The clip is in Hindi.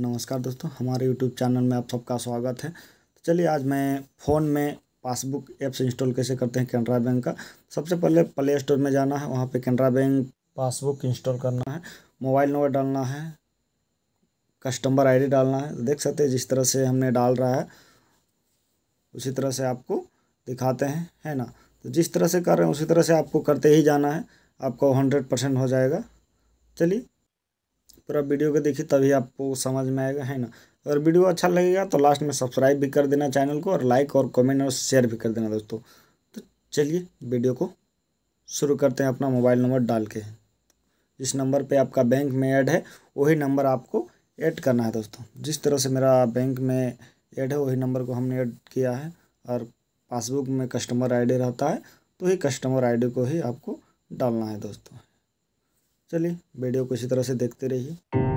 नमस्कार दोस्तों, हमारे यूट्यूब चैनल में आप सबका स्वागत है। तो चलिए आज मैं फ़ोन में पासबुक ऐप्स इंस्टॉल कैसे करते हैं कैनरा बैंक का। सबसे पहले प्ले स्टोर में जाना है, वहाँ पे कैनरा बैंक पासबुक इंस्टॉल करना है। मोबाइल नंबर डालना है कस्टमर आईडी डालना है। देख सकते हैं जिस तरह से हमने डाल रहा है, उसी तरह से आपको दिखाते हैं, है ना? तो जिस तरह से कर रहे हैं, उसी तरह से आपको करते ही जाना है, आपको हंड्रेड परसेंट हो जाएगा। चलिए पूरा वीडियो को देखिए तभी आपको समझ में आएगा, है ना? अगर वीडियो अच्छा लगेगा तो लास्ट में सब्सक्राइब भी कर देना चैनल को और लाइक और कमेंट और शेयर भी कर देना दोस्तों। तो चलिए वीडियो को शुरू करते हैं अपना मोबाइल नंबर डाल के। जिस नंबर पे आपका बैंक में ऐड है, वही नंबर आपको ऐड करना है दोस्तों। जिस तरह से मेरा बैंक में ऐड है, वही नंबर को हमने ऐड किया है। और पासबुक में कस्टमर आईडी रहता है तो वही कस्टमर आईडी को ही आपको डालना है दोस्तों। चलिए वीडियो को इसी तरह से देखते रहिए।